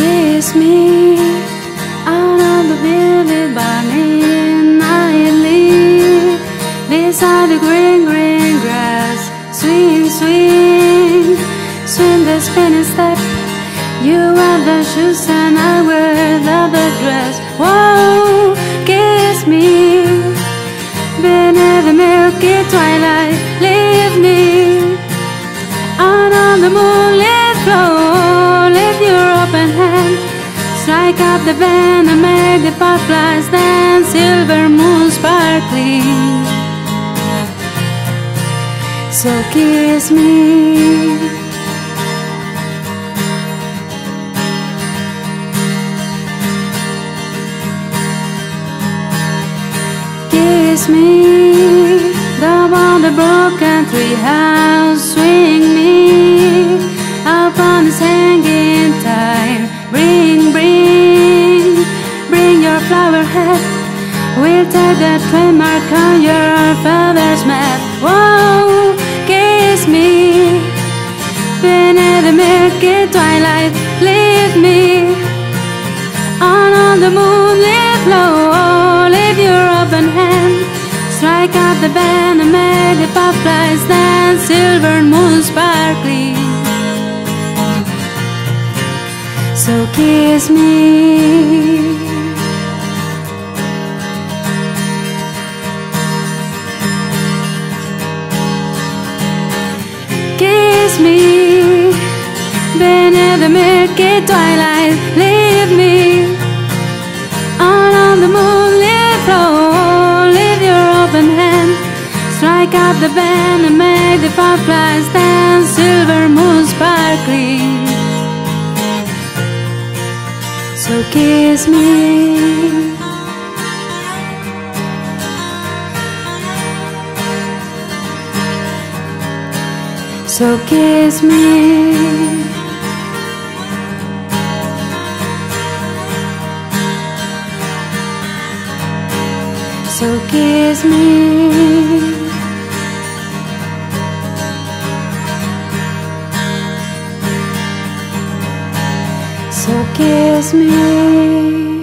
kiss me. Out of the vivid burning nightly beside the green green grass swing swing swing the spinning step. You wear the shoes and I wear the other dress. Whoa kiss me. Beneath the milky twilight leave me. Out on the moonlit floor strike up the band and make the fireflies dance silver moon sparkling. So kiss me. Kiss me. Down on the broken tree house we'll take the train mark on your father's map. Whoa kiss me. Beneath the milky twilight leave me. On on the moonlit floor leave your open hand. Strike up the band and make the fireflies dance silver moon sparkling. So kiss me me. Beneath the milky twilight leave me out on the moonlit floor leave your open hand. Strike up the band and make the fireflies dance silver moon sparkling. So kiss me so kiss me. So kiss me. So kiss me